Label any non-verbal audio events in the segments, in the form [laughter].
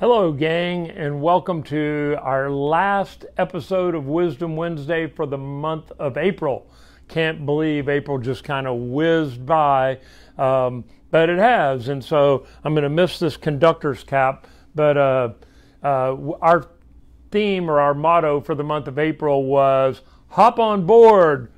Hello, gang, and welcome to our last episode of Wisdom Wednesday for the month of April. Can't believe April just kind of whizzed by, um, but it has, and so I'm going to miss this conductor's cap. But uh, uh, our theme or our motto for the month of April was hop on board.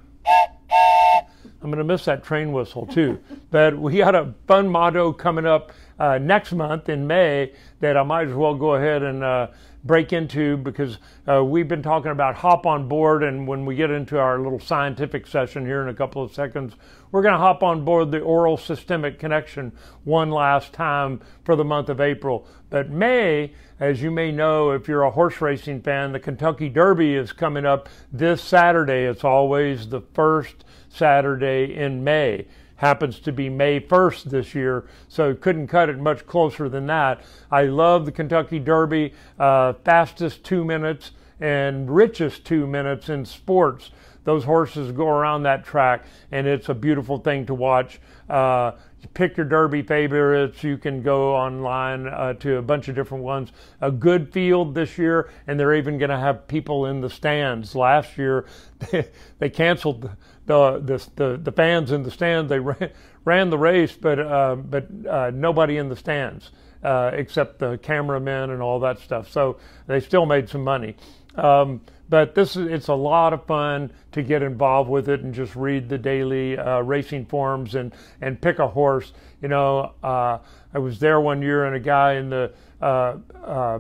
I'm going to miss that train whistle too. [laughs] but we got a fun motto coming up uh, next month in May that I might as well go ahead and uh, break into because uh, we've been talking about hop on board. And when we get into our little scientific session here in a couple of seconds, we're going to hop on board the oral systemic connection one last time for the month of April. But May, as you may know, if you're a horse racing fan, the Kentucky Derby is coming up this Saturday. It's always the first Saturday in May happens to be May 1st this year, so couldn't cut it much closer than that. I love the Kentucky Derby, uh, fastest two minutes and richest two minutes in sports. Those horses go around that track, and it's a beautiful thing to watch. Uh, pick your Derby favorites. You can go online uh, to a bunch of different ones. A good field this year, and they're even going to have people in the stands. Last year, [laughs] they, they canceled the, the, the, the, fans in the stands. They [laughs] ran, ran the race, but, uh, but uh, nobody in the stands uh, except the cameramen and all that stuff. So they still made some money. Um, but this is it's a lot of fun to get involved with it and just read the daily uh, racing forums and and pick a horse. You know, uh, I was there one year and a guy in the uh, uh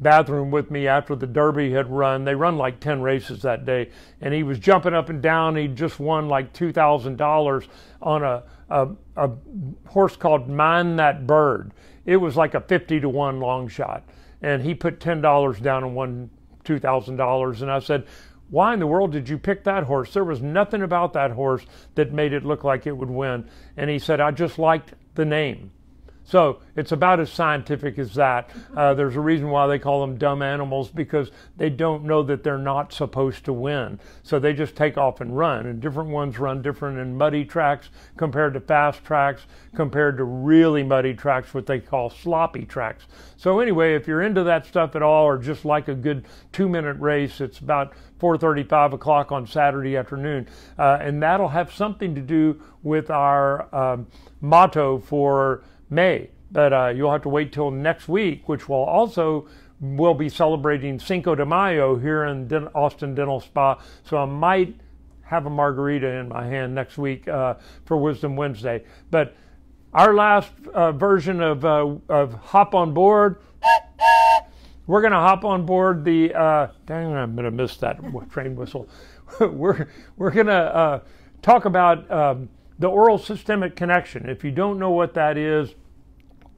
bathroom with me after the Derby had run. They run like 10 races that day, and he was jumping up and down. He just won like $2,000 on a, a, a, horse called Mine That Bird. It was like a 50 to 1 long shot, and he put $10 down and won $2,000. And I said, why in the world did you pick that horse? There was nothing about that horse that made it look like it would win. And he said, I just liked the name. So it's about as scientific as that. Uh, there's a reason why they call them dumb animals because they don't know that they're not supposed to win. So they just take off and run. And different ones run different in muddy tracks compared to fast tracks, compared to really muddy tracks, what they call sloppy tracks. So anyway, if you're into that stuff at all, or just like a good two-minute race, it's about 4.35 o'clock on Saturday afternoon, uh, and that'll have something to do with our um, motto for May. But uh, you'll have to wait till next week, which will also will be celebrating Cinco de Mayo here in Austin Dental Spa. So I might have a margarita in my hand next week uh, for Wisdom Wednesday. But our last uh, version of, uh, of Hop on Board, we're going to hop on board the, uh, dang, I'm going to miss that train whistle. [laughs] we're we're going to uh, talk about um, the oral systemic connection. If you don't know what that is,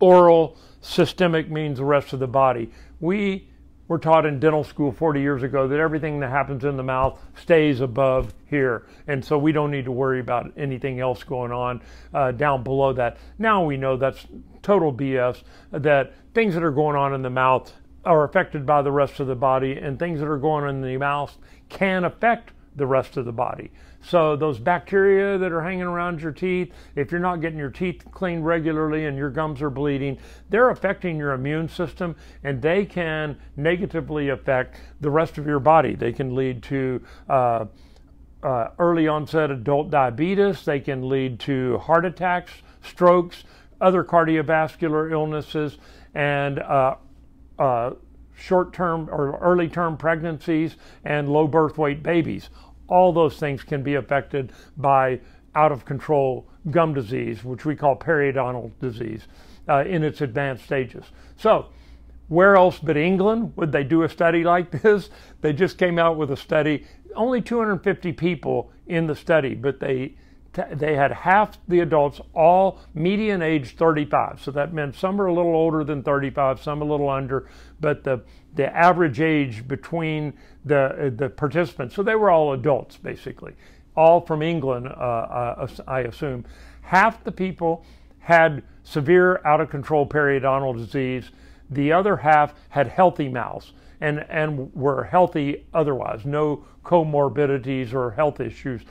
oral, systemic means the rest of the body. We were taught in dental school 40 years ago that everything that happens in the mouth stays above here. And so we don't need to worry about anything else going on uh, down below that. Now we know that's total BS, that things that are going on in the mouth are affected by the rest of the body, and things that are going on in the mouth can affect the rest of the body. So those bacteria that are hanging around your teeth, if you're not getting your teeth cleaned regularly and your gums are bleeding, they're affecting your immune system and they can negatively affect the rest of your body. They can lead to uh, uh, early onset adult diabetes. They can lead to heart attacks, strokes, other cardiovascular illnesses, and uh, uh short term or early term pregnancies and low birth weight babies all those things can be affected by out of control gum disease, which we call periodontal disease, uh, in its advanced stages. So, where else but England would they do a study [laughs] like this? They just came out with a study, only 250 people in the study, but they they had half the adults, all median age 35. So that meant some are a little older than 35, some a little under, but the the average age between the the participants. So they were all adults basically, all from England, uh, uh, I assume. Half the people had severe out of control periodontal disease. The other half had healthy mouths and and were healthy otherwise, no comorbidities or health issues.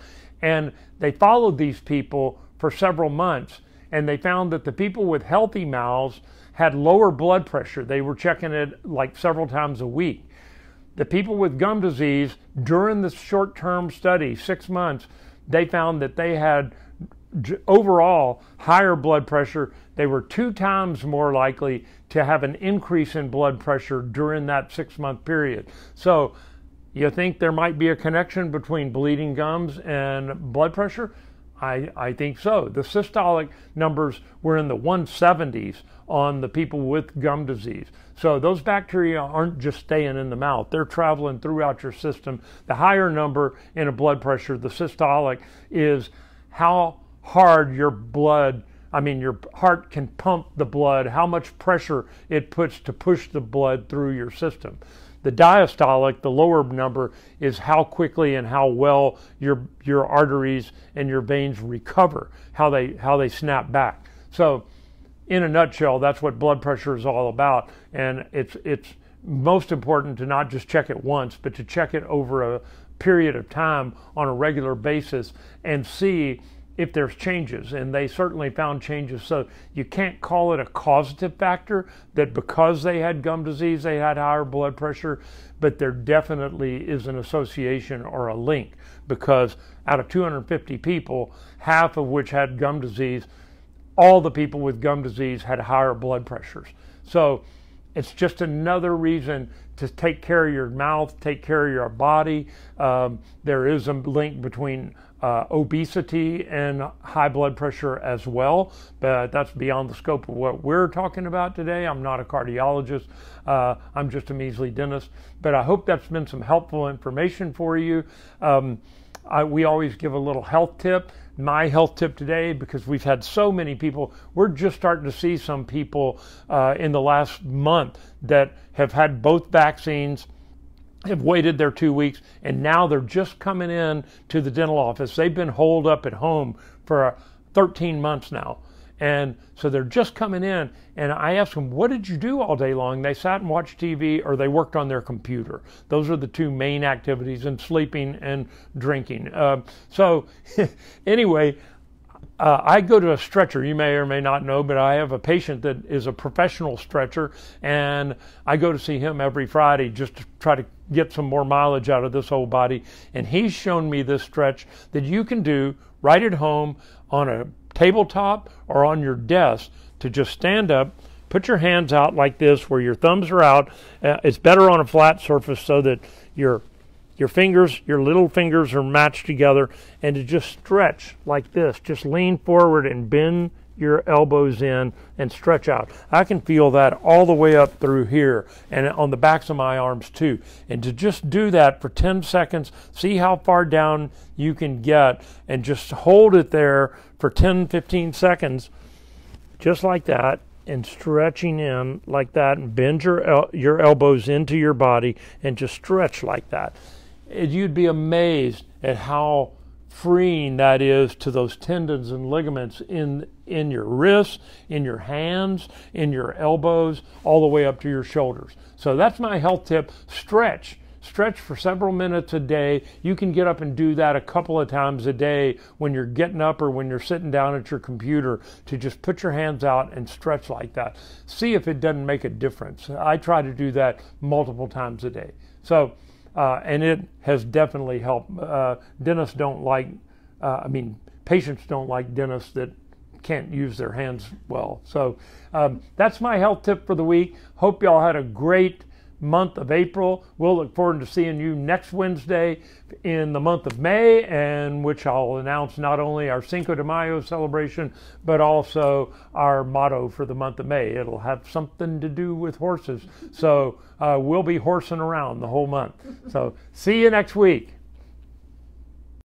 And they followed these people for several months, and they found that the people with healthy mouths had lower blood pressure. They were checking it like several times a week. The people with gum disease, during the short term study, six months, they found that they had overall higher blood pressure. They were two times more likely to have an increase in blood pressure during that six month period. So, you think there might be a connection between bleeding gums and blood pressure? I, I think so. The systolic numbers were in the 170s on the people with gum disease. So those bacteria aren't just staying in the mouth, they're traveling throughout your system. The higher number in a blood pressure, the systolic, is how hard your blood I mean, your heart can pump the blood, how much pressure it puts to push the blood through your system. The diastolic, the lower number, is how quickly and how well your your arteries and your veins recover, how they how they snap back. So, in a nutshell, that's what blood pressure is all about, and it's it's most important to not just check it once, but to check it over a period of time on a regular basis and see if there's changes, and they certainly found changes. So you can't call it a causative factor that because they had gum disease, they had higher blood pressure, but there definitely is an association or a link because out of 250 people, half of which had gum disease, all the people with gum disease had higher blood pressures. So it's just another reason to take care of your mouth, take care of your body. Um, there is a link between uh, obesity and high blood pressure as well, but that's beyond the scope of what we're talking about today. I'm not a cardiologist, uh, I'm just a measly dentist, but I hope that's been some helpful information for you. Um, I, we always give a little health tip. My health tip today, because we've had so many people, we're just starting to see some people uh, in the last month that have had both vaccines have waited their two weeks and now they're just coming in to the dental office. They've been holed up at home for uh, 13 months now. And so they're just coming in, and I asked them, What did you do all day long? They sat and watched TV or they worked on their computer. Those are the two main activities, and sleeping and drinking. Uh, so, [laughs] anyway, uh, I go to a stretcher. You may or may not know, but I have a patient that is a professional stretcher, and I go to see him every Friday just to try to get some more mileage out of this old body. And he's shown me this stretch that you can do right at home on a tabletop or on your desk to just stand up, put your hands out like this where your thumbs are out. Uh, it's better on a flat surface so that your your fingers, your little fingers are matched together, and to just stretch like this. Just lean forward and bend your elbows in and stretch out. I can feel that all the way up through here and on the backs of my arms too. And to just do that for 10 seconds, see how far down you can get, and just hold it there for 10 15 seconds, just like that. And stretching in like that, and bend your el- your elbows into your body, and just stretch like that you'd be amazed at how freeing that is to those tendons and ligaments in in your wrists, in your hands, in your elbows, all the way up to your shoulders. So that's my health tip. Stretch. Stretch for several minutes a day. You can get up and do that a couple of times a day when you're getting up or when you're sitting down at your computer to just put your hands out and stretch like that. See if it doesn't make a difference. I try to do that multiple times a day. So uh, and it has definitely helped. Uh, dentists don't like, uh, I mean, patients don't like dentists that can't use their hands well. So um, that's my health tip for the week. Hope y'all had a great month of April. We'll look forward to seeing you next Wednesday in the month of May, and which I'll announce not only our Cinco de Mayo celebration, but also our motto for the month of May. It'll have something to do with horses. So uh, we'll be horsing around the whole month. So see you next week.